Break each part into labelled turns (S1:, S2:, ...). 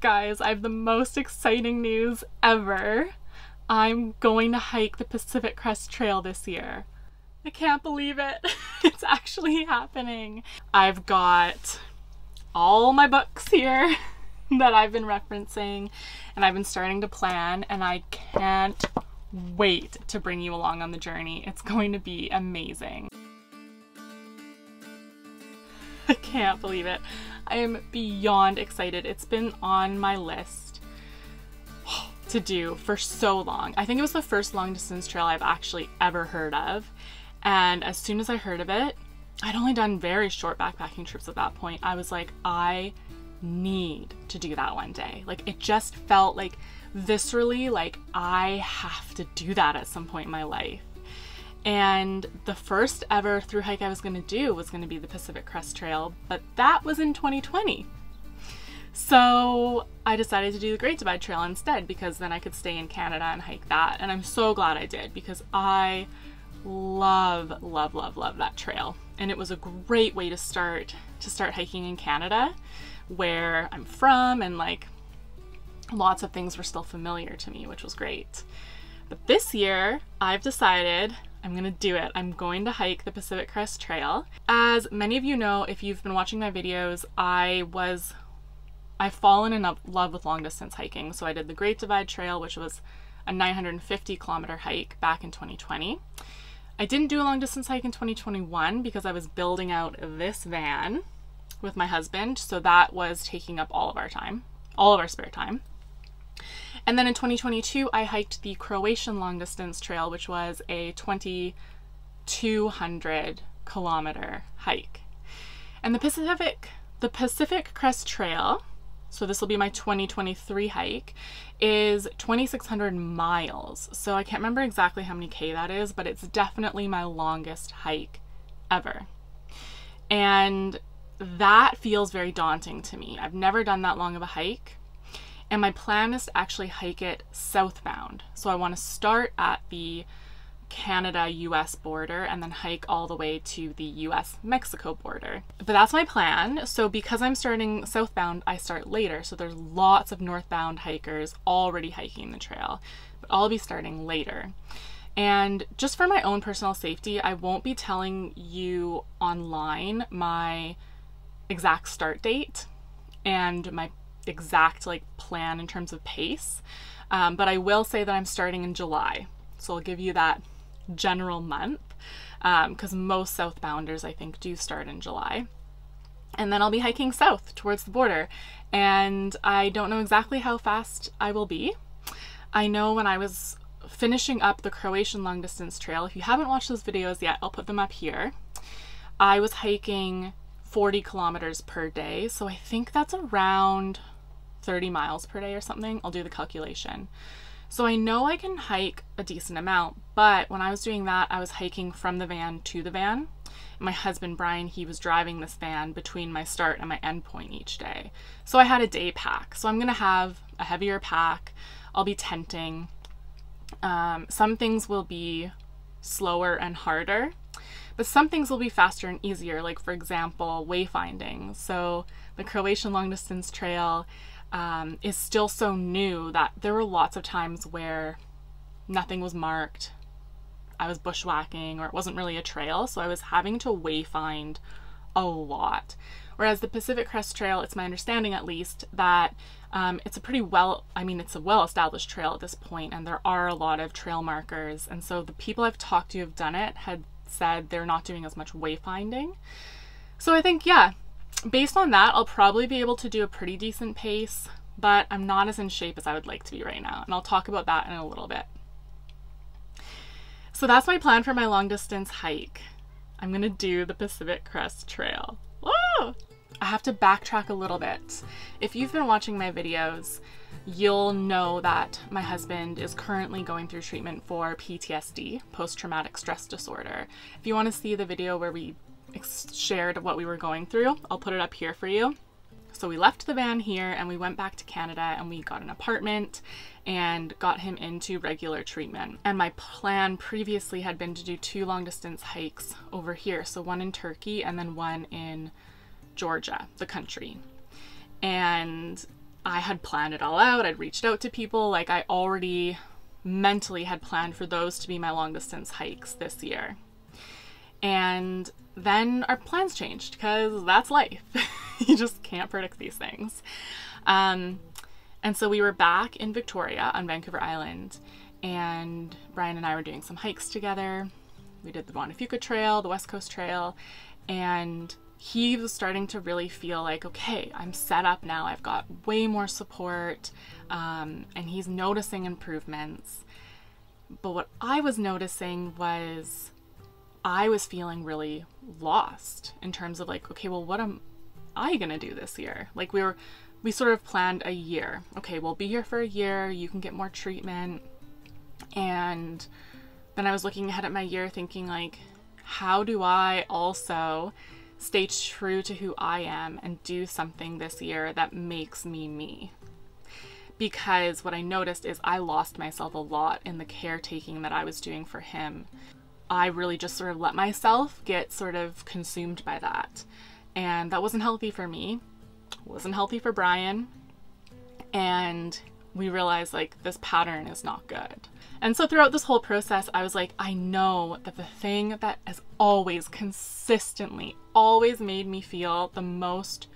S1: Guys, I have the most exciting news ever. I'm going to hike the Pacific Crest Trail this year. I can't believe it. it's actually happening. I've got all my books here that I've been referencing and I've been starting to plan and I can't wait to bring you along on the journey. It's going to be amazing. I can't believe it. I am beyond excited. It's been on my list to do for so long. I think it was the first long distance trail I've actually ever heard of. And as soon as I heard of it, I'd only done very short backpacking trips at that point. I was like, I need to do that one day. Like, it just felt like viscerally, like, I have to do that at some point in my life. And the first ever through hike I was going to do was going to be the Pacific Crest Trail, but that was in 2020. So I decided to do the Great Divide Trail instead because then I could stay in Canada and hike that. And I'm so glad I did because I love, love, love, love that trail. And it was a great way to start to start hiking in Canada, where I'm from, and like lots of things were still familiar to me, which was great. But this year, I've decided I'm gonna do it. I'm going to hike the Pacific Crest Trail. As many of you know, if you've been watching my videos, I was I've fallen in love with long distance hiking. So I did the Great Divide Trail, which was a 950 kilometer hike back in 2020. I didn't do a long distance hike in 2021 because I was building out this van with my husband. So that was taking up all of our time, all of our spare time. And then in 2022, I hiked the Croatian long distance trail, which was a 2,200 kilometer hike. And the Pacific, the Pacific Crest Trail so this will be my 2023 hike, is 2,600 miles. So I can't remember exactly how many K that is, but it's definitely my longest hike ever. And that feels very daunting to me. I've never done that long of a hike. And my plan is to actually hike it southbound. So I want to start at the Canada US border and then hike all the way to the US Mexico border. But that's my plan. So because I'm starting southbound, I start later. So there's lots of northbound hikers already hiking the trail, but I'll be starting later. And just for my own personal safety, I won't be telling you online my exact start date and my exact like plan in terms of pace. Um, but I will say that I'm starting in July. So I'll give you that general month because um, most southbounders, I think, do start in July. And then I'll be hiking south towards the border. And I don't know exactly how fast I will be. I know when I was finishing up the Croatian long distance trail, if you haven't watched those videos yet, I'll put them up here. I was hiking 40 kilometers per day. So I think that's around 30 miles per day or something. I'll do the calculation. So I know I can hike a decent amount, but when I was doing that, I was hiking from the van to the van. My husband Brian, he was driving this van between my start and my end point each day. So I had a day pack. So I'm going to have a heavier pack. I'll be tenting. Um, some things will be slower and harder, but some things will be faster and easier, like, for example, wayfinding. So the Croatian long distance trail um, is still so new that there were lots of times where nothing was marked. I was bushwhacking or it wasn't really a trail, so I was having to wayfind a lot. Whereas the Pacific Crest Trail, it's my understanding at least that um, it's a pretty well, I mean, it's a well established trail at this point, and there are a lot of trail markers. And so the people I've talked to who've done it had said they're not doing as much wayfinding. So I think, yeah, based on that, I'll probably be able to do a pretty decent pace, but I'm not as in shape as I would like to be right now. And I'll talk about that in a little bit. So that's my plan for my long distance hike. I'm gonna do the Pacific Crest Trail. Whoa! I have to backtrack a little bit. If you've been watching my videos, you'll know that my husband is currently going through treatment for PTSD, post traumatic stress disorder. If you want to see the video where we shared what we were going through. I'll put it up here for you. So we left the van here and we went back to Canada and we got an apartment and got him into regular treatment. And my plan previously had been to do two long distance hikes over here. So one in Turkey and then one in Georgia, the country. And I had planned it all out. I'd reached out to people. Like, I already mentally had planned for those to be my long distance hikes this year. And then our plans changed because that's life. you just can't predict these things. Um, and so we were back in Victoria on Vancouver Island, and Brian and I were doing some hikes together. We did the Juan de Fuca Trail, the West Coast Trail, and he was starting to really feel like, okay, I'm set up now. I've got way more support, um, and he's noticing improvements. But what I was noticing was I was feeling really lost in terms of like, okay, well, what am I gonna do this year? Like, we were, we sort of planned a year. Okay, we'll be here for a year. You can get more treatment. And then I was looking ahead at my year thinking, like, how do I also stay true to who I am and do something this year that makes me me. Because what I noticed is I lost myself a lot in the caretaking that I was doing for him. I really just sort of let myself get sort of consumed by that. And that wasn't healthy for me, wasn't healthy for Brian. And we realized like this pattern is not good. And so throughout this whole process, I was like, I know that the thing that has always consistently, always made me feel the most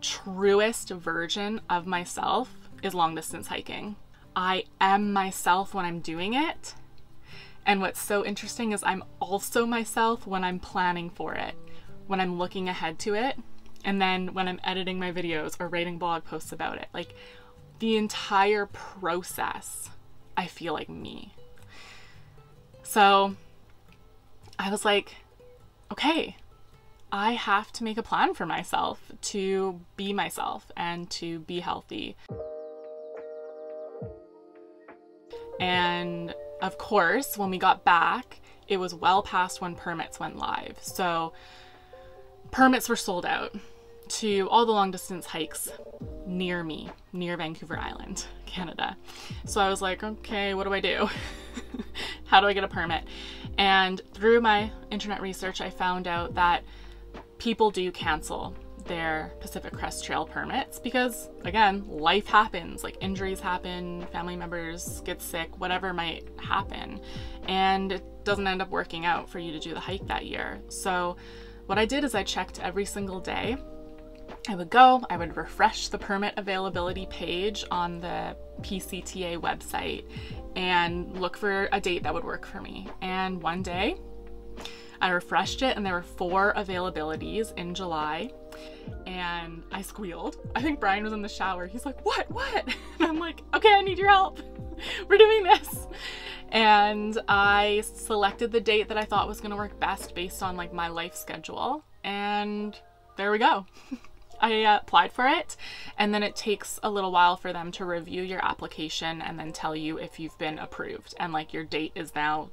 S1: truest version of myself is long distance hiking. I am myself when I'm doing it. And what's so interesting is I'm also myself when I'm planning for it, when I'm looking ahead to it, and then when I'm editing my videos or writing blog posts about it. Like the entire process I feel like me. So I was like, okay, I have to make a plan for myself to be myself and to be healthy. Of course, when we got back, it was well past when permits went live. So permits were sold out to all the long distance hikes near me, near Vancouver Island, Canada. So I was like, okay, what do I do? How do I get a permit? And through my internet research, I found out that people do cancel their Pacific Crest Trail permits because, again, life happens. Like injuries happen, family members get sick, whatever might happen. And it doesn't end up working out for you to do the hike that year. So, what I did is I checked every single day I would go, I would refresh the permit availability page on the PCTA website and look for a date that would work for me. And one day I refreshed it and there were four availabilities in July and I squealed. I think Brian was in the shower. He's like, What? What? And I'm like, Okay, I need your help. We're doing this. And I selected the date that I thought was going to work best based on like my life schedule. And there we go. I uh, applied for it, and then it takes a little while for them to review your application and then tell you if you've been approved and like your date is now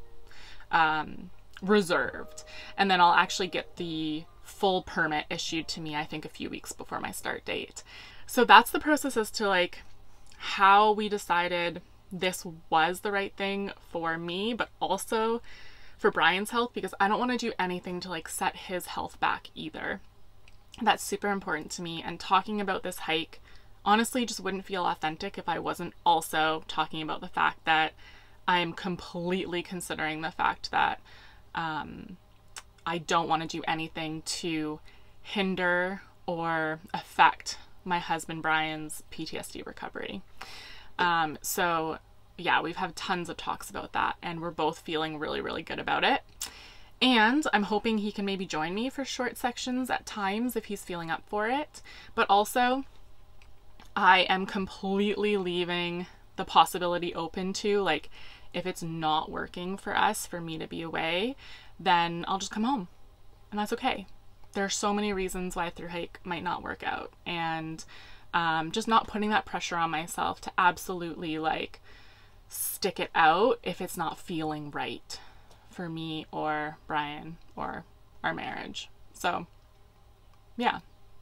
S1: um, reserved. And then I'll actually get the full permit issued to me, I think, a few weeks before my start date. So that's the process as to like how we decided this was the right thing for me, but also for Brian's health because I don't want to do anything to like set his health back either. That's super important to me. And talking about this hike honestly just wouldn't feel authentic if I wasn't also talking about the fact that I'm completely considering the fact that um, I don't want to do anything to hinder or affect my husband Brian's PTSD recovery. Um, so, yeah, we've had tons of talks about that, and we're both feeling really, really good about it. And I'm hoping he can maybe join me for short sections at times if he's feeling up for it. But also, I am completely leaving the possibility open to like, if it's not working for us for me to be away, then I'll just come home. And that's okay. There are so many reasons why through hike might not work out. And um, just not putting that pressure on myself to absolutely like stick it out if it's not feeling right for me or Brian or our marriage. So, yeah,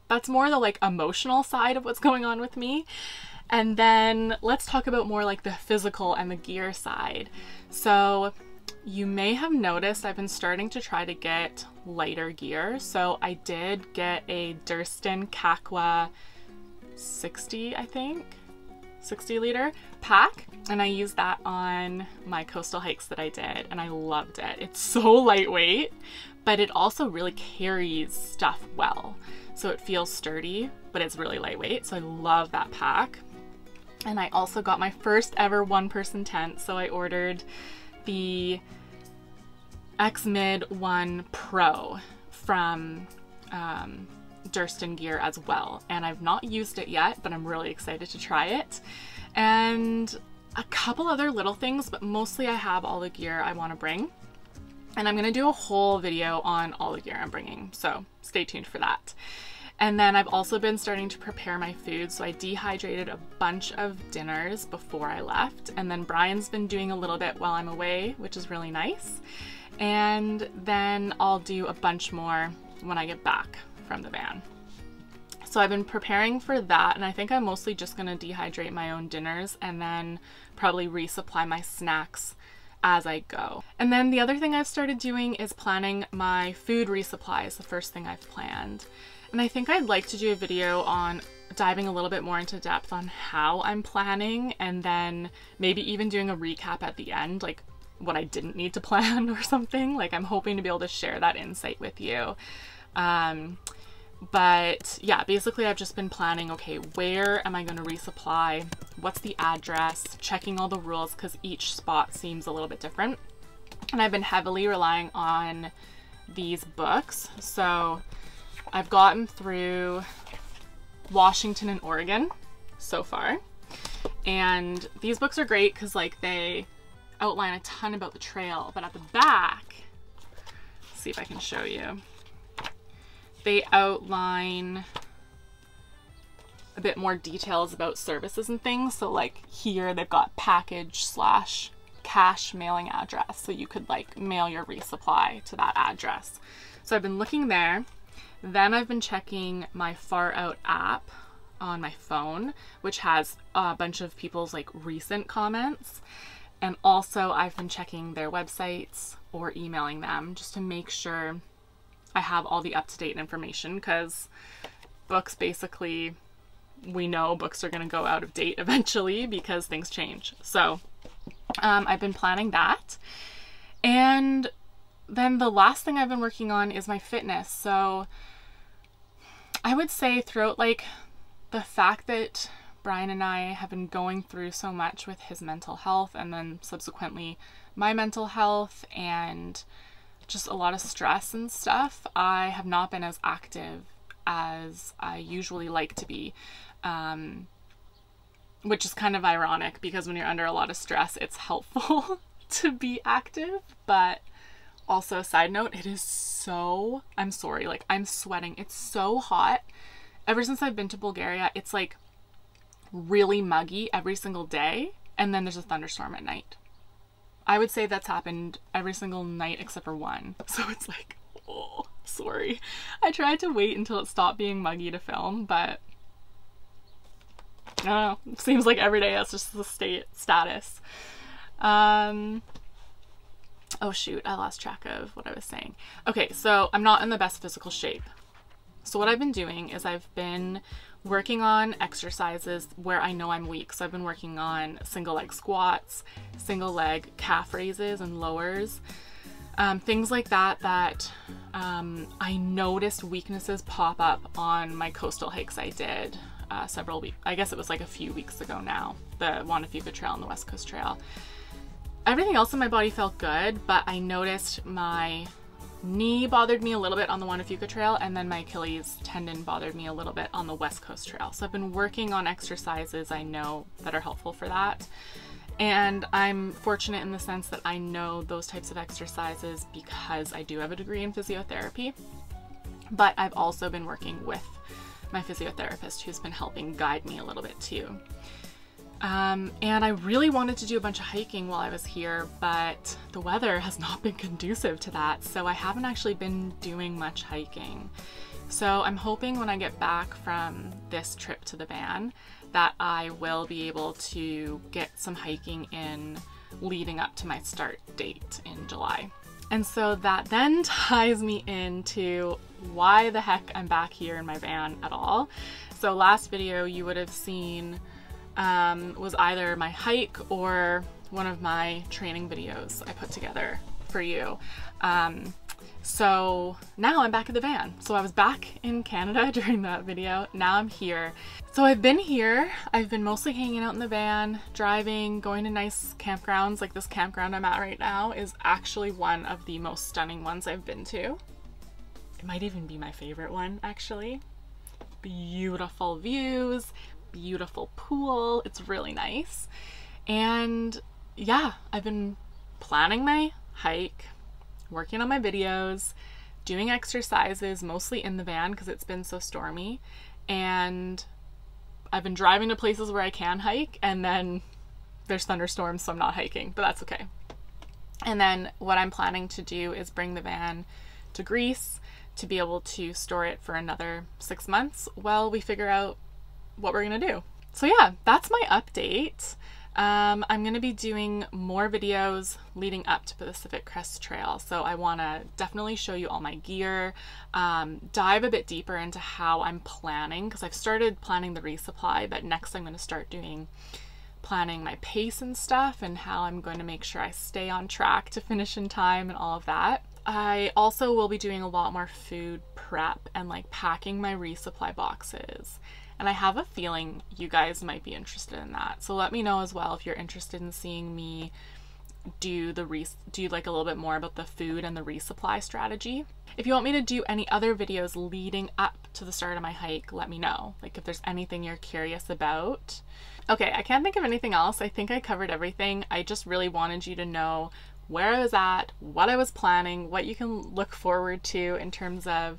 S1: that's more the like emotional side of what's going on with me. And then let's talk about more like the physical and the gear side. So, you may have noticed I've been starting to try to get lighter gear. So, I did get a Durston Kakwa 60, I think, 60 liter pack. And I used that on my coastal hikes that I did and I loved it. It's so lightweight, but it also really carries stuff well. So it feels sturdy, but it's really lightweight. So I love that pack. And I also got my first ever one person tent. So I ordered the X-Mid 1 Pro from um, Durston Gear as well. And I've not used it yet, but I'm really excited to try it. And a couple other little things, but mostly I have all the gear I want to bring. And I'm going to do a whole video on all the gear I'm bringing, so stay tuned for that. And then I've also been starting to prepare my food. So I dehydrated a bunch of dinners before I left. And then Brian's been doing a little bit while I'm away, which is really nice. And then I'll do a bunch more when I get back from the van. So I've been preparing for that, and I think I'm mostly just gonna dehydrate my own dinners and then probably resupply my snacks as I go. And then the other thing I've started doing is planning my food resupply is the first thing I've planned. And I think I'd like to do a video on diving a little bit more into depth on how I'm planning and then maybe even doing a recap at the end, like what I didn't need to plan or something. Like I'm hoping to be able to share that insight with you. Um, but yeah, basically I've just been planning, okay, where am I going to resupply? What's the address? Checking all the rules because each spot seems a little bit different. And I've been heavily relying on these books. So I've gotten through Washington and Oregon so far. And these books are great because like they outline a ton about the trail, but at the back, see if I can show you, they outline a bit more details about services and things. So like here they've got package slash cash mailing address. So you could like mail your resupply to that address. So I've been looking there. Then I've been checking my Far Out app on my phone, which has a bunch of people's like recent comments. And also, I've been checking their websites or emailing them just to make sure I have all the up to date information because books basically, we know books are going to go out of date eventually because things change. So, um, I've been planning that. And then the last thing I've been working on is my fitness. So, I would say throughout like the fact that Brian and I have been going through so much with his mental health and then subsequently my mental health and just a lot of stress and stuff, I have not been as active as I usually like to be. Um, which is kind of ironic because when you're under a lot of stress, it's helpful to be active. But also, side note, it is so, I'm sorry, like I'm sweating. It's so hot. Ever since I've been to Bulgaria, it's like really muggy every single day, and then there's a thunderstorm at night. I would say that's happened every single night except for one. So it's like, oh, sorry. I tried to wait until it stopped being muggy to film, but I don't know. It seems like every day that's just the state status. Um, oh shoot, I lost track of what I was saying. Okay, so I'm not in the best physical shape. So what I've been doing is I've been working on exercises where I know I'm weak. So I've been working on single leg squats, single leg calf raises and lowers, um, things like that that um, I noticed weaknesses pop up on my coastal hikes I did uh, several weeks, I guess it was like a few weeks ago now, the Juan de Fuca Trail and the West Coast Trail. Everything else in my body felt good, but I noticed my knee bothered me a little bit on the Fuca Trail, and then my Achilles tendon bothered me a little bit on the West Coast Trail. So I've been working on exercises I know that are helpful for that. And I'm fortunate in the sense that I know those types of exercises because I do have a degree in physiotherapy. But I've also been working with my physiotherapist who's been helping guide me a little bit too. Um, and I really wanted to do a bunch of hiking while I was here, but the weather has not been conducive to that, so I haven't actually been doing much hiking. So I'm hoping when I get back from this trip to the van that I will be able to get some hiking in leading up to my start date in July. And so that then ties me into why the heck I'm back here in my van at all. So last video you would have seen um, was either my hike or one of my training videos I put together for you. Um, so now I'm back at the van. So I was back in Canada during that video. Now I'm here. So I've been here. I've been mostly hanging out in the van, driving, going to nice campgrounds. Like this campground I'm at right now is actually one of the most stunning ones I've been to. It might even be my favorite one, actually. Beautiful views, beautiful pool. It's really nice. And yeah, I've been planning my hike, working on my videos, doing exercises mostly in the van because it's been so stormy. And I've been driving to places where I can hike, and then there's thunderstorms, so I'm not hiking, but that's okay. And then what I'm planning to do is bring the van to Greece to be able to store it for another six months while we figure out what we're gonna do. So, yeah, that's my update. Um, I'm going to be doing more videos leading up to Pacific Crest Trail. So I want to definitely show you all my gear, um, dive a bit deeper into how I'm planning because I've started planning the resupply, but next I'm going to start doing planning my pace and stuff and how I'm going to make sure I stay on track to finish in time and all of that. I also will be doing a lot more food prep and like packing my resupply boxes and I have a feeling you guys might be interested in that. So let me know as well if you're interested in seeing me do the re- do like a little bit more about the food and the resupply strategy. If you want me to do any other videos leading up to the start of my hike, let me know. Like if there's anything you're curious about. Okay, I can't think of anything else. I think I covered everything. I just really wanted you to know where I was at, what I was planning, what you can look forward to in terms of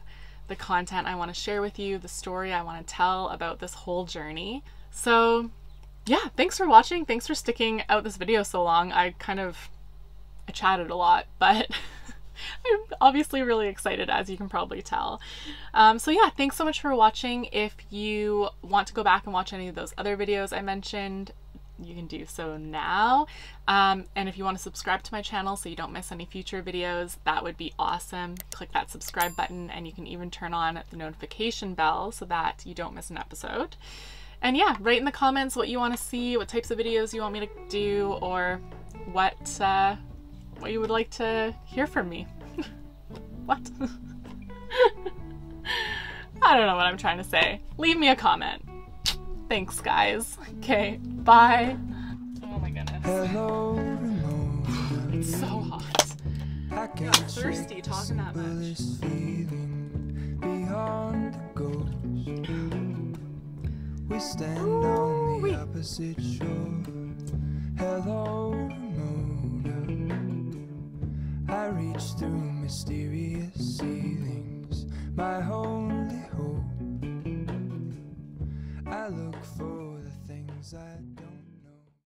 S1: the content I want to share with you, the story I want to tell about this whole journey. So, yeah, thanks for watching. Thanks for sticking out this video so long. I kind of I chatted a lot, but I'm obviously really excited as you can probably tell. Um, so yeah, thanks so much for watching. If you want to go back and watch any of those other videos I mentioned, you can do so now. Um, and if you want to subscribe to my channel so you don't miss any future videos, that would be awesome. Click that subscribe button and you can even turn on the notification bell so that you don't miss an episode. And yeah, write in the comments what you want to see, what types of videos you want me to do, or what uh, what you would like to hear from me. what? I don't know what I'm trying to say. Leave me a comment. Thanks, guys. Okay, bye. Oh my goodness. Hello, it's so hot. I got thirsty talking that much. We stand Ooh, on the opposite shore. Hello, I reach through mysterious ceilings. My only hope. I look for the things that